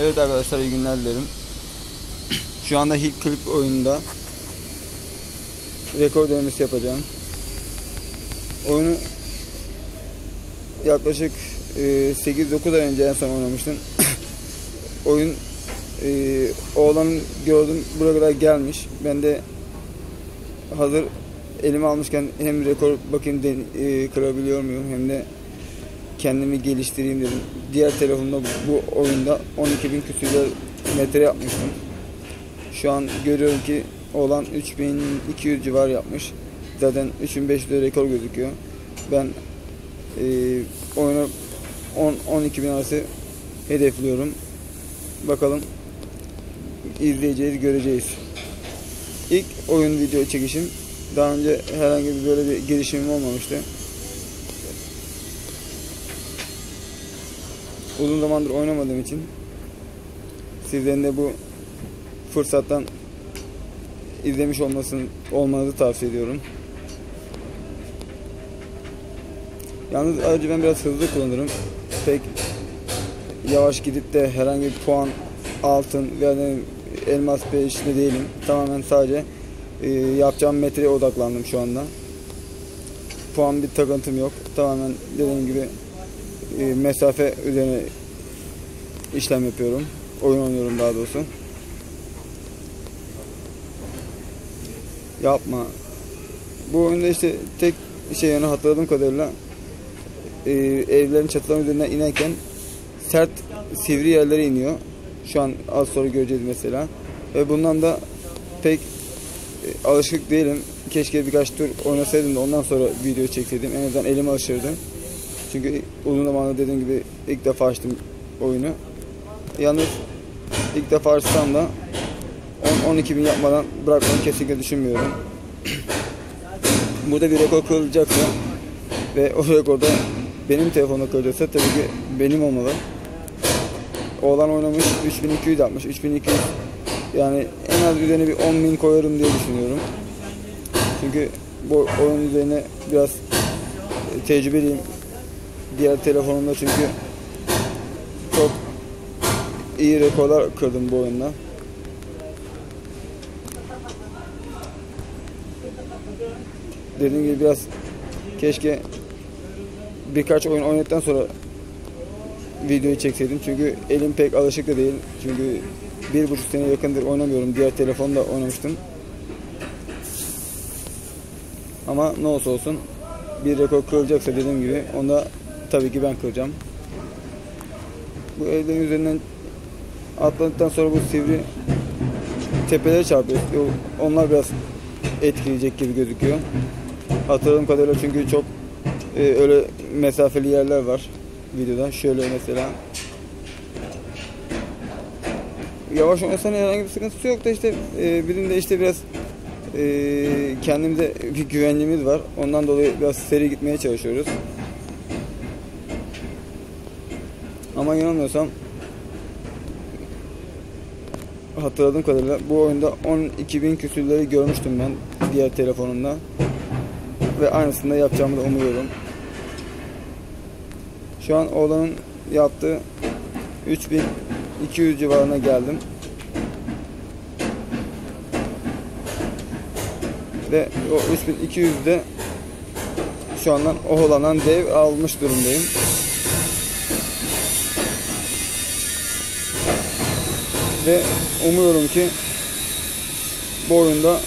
Evet arkadaşlar iyi günler dilerim. Şu anda Hit Clip oyununda rekor denemesi yapacağım. Oyunu yaklaşık e, 8-9 ay önce en son oynamıştım. Oyun e, oğlanın gördüm buraya kadar gelmiş. Ben de hazır elime almışken hem rekor bakayım den, e, kırabiliyor muyum hem de kendimi geliştireyim dedim. Diğer telefonumda bu oyunda 12.000 küsürler metre yapmıştım. Şu an görüyorum ki olan 3200 civar yapmış. Zaten 3500 rekor gözüküyor. Ben e, oyunu 10 bin arası hedefliyorum. Bakalım izleyeceğiz, göreceğiz. İlk oyun video çekişim. Daha önce herhangi bir böyle bir girişimim olmamıştı. Uzun zamandır oynamadığım için sizlerin de bu fırsattan izlemiş olmasını olmanızı tavsiye ediyorum. Yalnız aracı ben biraz hızlı kullanırım. Pek yavaş gidip de herhangi bir puan altın veya elmas peşinde değilim. Tamamen sadece e, yapacağım metreye odaklandım şu anda. Puan bir takıntım yok. Tamamen dediğim gibi e, mesafe üzerine işlem yapıyorum. Oyun oynuyorum daha doğrusu. Yapma. Bu oyunda işte tek şey yani hatırladığım kadarıyla e, evlerin çatılarının üzerinden inerken sert sivri yerlere iniyor. Şu an az sonra göreceğiz mesela. Ve bundan da pek e, alışık değilim. Keşke birkaç tur oynasaydım da ondan sonra video çekseydim. En azından elim alışırdı. Çünkü uzun zamandır dediğim gibi ilk defa açtım oyunu. Yalnız ilk defa açsam da 10-12 bin yapmadan bırakmayı kesinlikle düşünmüyorum. Burada bir rekor kırılacaksa ve o rekorda benim telefonda kırılacaksa tabii ki benim olmalı. Oğlan oynamış 3200 yapmış. 3200 yani en az üzerine bir 10 bin koyarım diye düşünüyorum. Çünkü bu oyun üzerine biraz tecrübeliyim. Diğer telefonumda çünkü çok iyi rekorlar kırdım bu oyunda. Dediğim gibi biraz keşke birkaç oyun oynadıktan sonra videoyu çekseydim. Çünkü elim pek alışık da değil. Çünkü bir buçuk sene yakındır oynamıyorum. Diğer telefonda oynamıştım. Ama ne olsa olsun bir rekor kırılacaksa dediğim gibi onda tabii ki ben kıracağım. Bu evlerin üzerinden atladıktan sonra bu sivri tepelere çarpıyor. Onlar biraz etkileyecek gibi gözüküyor. Hatırladığım kadarıyla çünkü çok e, öyle mesafeli yerler var videoda. Şöyle mesela yavaş oynasan herhangi bir sıkıntısı yok da işte e, birinde işte biraz e, kendimde bir güvenliğimiz var. Ondan dolayı biraz seri gitmeye çalışıyoruz. Ama yanılmıyorsam hatırladığım kadarıyla bu oyunda 12.000 küsürleri görmüştüm ben diğer telefonumda. Ve aynısını da yapacağımı da umuyorum. Şu an oğlanın yaptığı 3200 civarına geldim. Ve o 3200'de şu andan oğlanan dev almış durumdayım. Ve umuyorum ki bu oyunda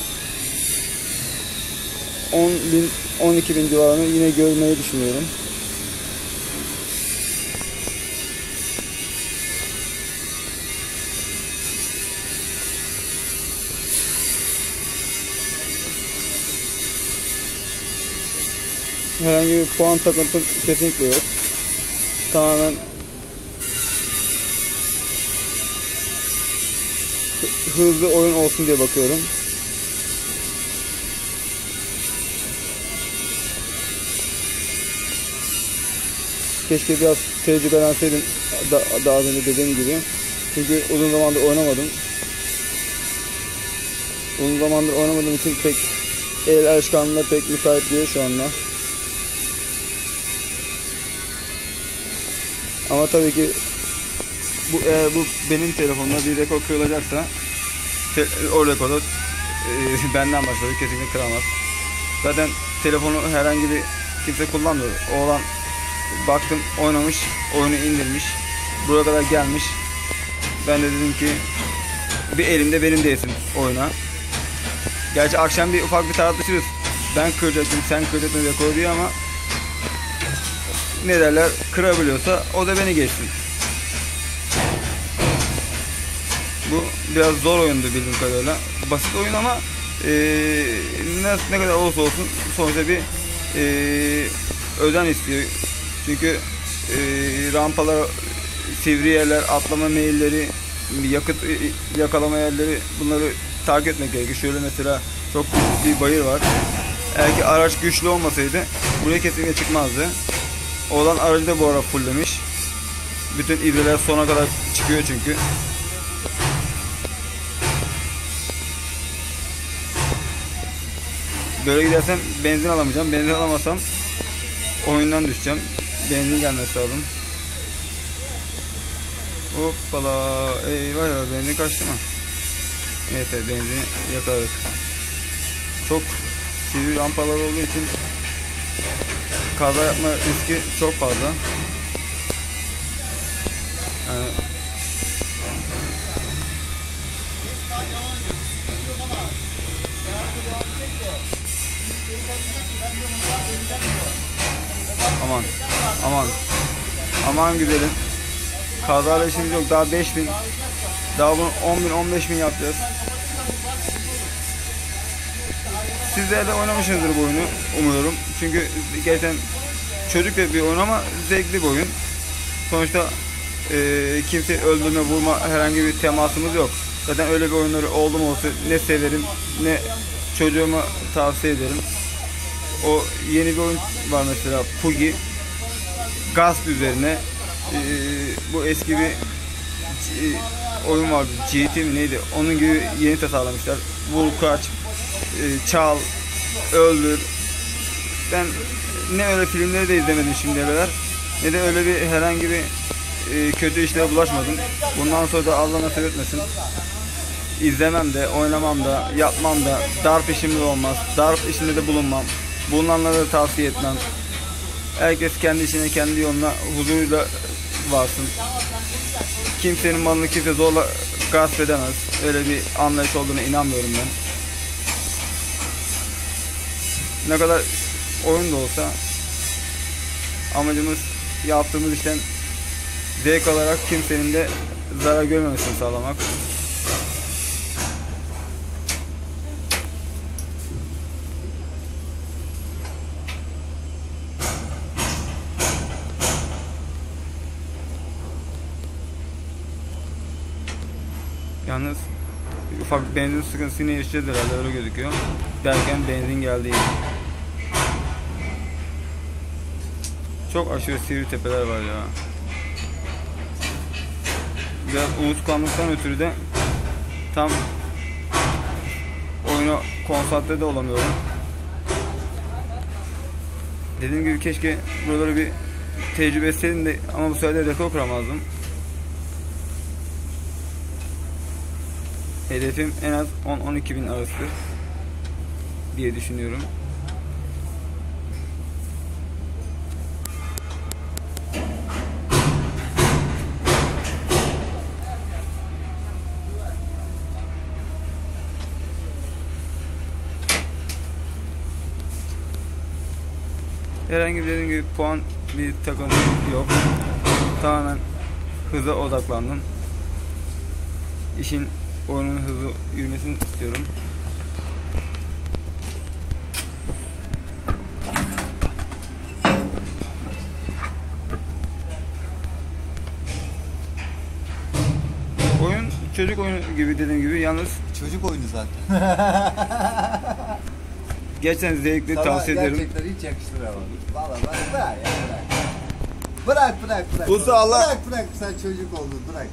10 bin 12 bin civarını yine görmeyi düşünüyorum. Herhangi bir puan takıntım kesinlikle yok. Tamamen hızlı oyun olsun diye bakıyorum. Keşke biraz tecrübelenseydim da, daha önce dediğim gibi. Çünkü uzun zamandır oynamadım. Uzun zamandır oynamadığım için pek el alışkanlığına pek müsait değil şu anda. Ama tabii ki bu eğer bu benim telefonumda bir rekor kırılacaksa te- o rekoru e, benden başladı kesinlikle kıramaz. Zaten telefonu herhangi bir kimse kullanmıyor. Oğlan baktım oynamış, oyunu indirmiş. Buraya kadar gelmiş. Ben de dedim ki bir elimde benim değilsin oyuna. Gerçi akşam bir ufak bir tartışırız. Ben kıracaktım, sen kıracaktın rekoru diye ama ne derler kırabiliyorsa o da beni geçsin. Bu biraz zor oyundu bildiğim kadarıyla. Basit oyun ama eee, ne, ne kadar olursa olsun sonuçta bir eee özen istiyor. Çünkü eee rampalar, sivri yerler, atlama meyilleri, yakıt e, yakalama yerleri bunları takip etmek gerekiyor. Şöyle mesela çok bir bayır var. Eğer ki araç güçlü olmasaydı buraya kesinlikle çıkmazdı. Oğlan aracı da bu ara fulllemiş. Bütün ibreler sona kadar çıkıyor çünkü. Böyle gidersem benzin alamayacağım. Benzin alamazsam oyundan düşeceğim. Benzin gelmesi lazım. Hoppala. Eyvah ya benzin kaçtı mı? Evet benzini yakaladık. Çok sivri rampalar olduğu için kaza yapma riski çok fazla. Yani aman aman aman güzelim. Kazayla işimiz yok. Daha 5000 daha bunu 10 bin 15 bin yapacağız. Sizler de oynamışsınızdır bu oyunu umuyorum. Çünkü gerçekten çocuk bir oyun ama zevkli bir oyun. Sonuçta eee kimse öldürme, vurma herhangi bir temasımız yok. Zaten öyle bir oyunları oldu mu olsa ne severim ne çocuğuma tavsiye ederim. O yeni bir oyun var mesela Pugi. Gasp üzerine eee, bu eski bir c- oyun vardı. GT mi neydi? Onun gibi yeni tasarlamışlar. Vur e, çal, öldür. Ben ne öyle filmleri de izlemedim şimdiye kadar. Ne de öyle bir herhangi bir e, kötü işlere bulaşmadım. Bundan sonra da Allah nasip etmesin. İzlemem de, oynamam da, yapmam da, darp işimde olmaz. Darp işinde de bulunmam. Bulunanlara da tavsiye etmem. Herkes kendi işine, kendi yoluna huzuruyla varsın. Kimsenin malını kimse zorla gasp edemez. Öyle bir anlayış olduğuna inanmıyorum ben. Ne kadar oyun da olsa amacımız yaptığımız işten zevk alarak kimsenin de zarar görmemesini sağlamak. Yalnız ufak bir benzin sıkıntısını yaşayacağız herhalde öyle gözüküyor. Derken benzin geldi yine. Çok aşırı sivri tepeler var ya. Biraz unutkanlıktan ötürü de tam oyuna konsantre de olamıyorum. Dediğim gibi keşke buraları bir tecrübe etseydim de ama bu sefer de rekor kıramazdım. Hedefim en az 10-12 bin arası diye düşünüyorum. Herhangi bir gibi puan bir takıntı yok. Tamamen hıza odaklandım. İşin oyunun hızlı yürümesini istiyorum. Oyun çocuk oyunu gibi dediğim gibi yalnız Çocuk oyunu zaten. gerçekten zevkli Sana tavsiye ederim. Gerçekten hiç yakıştıramadım. Valla bak bırak ya bırak. Bırak bırak bırak. Usta Allah- Bırak bırak sen çocuk oldun bırak.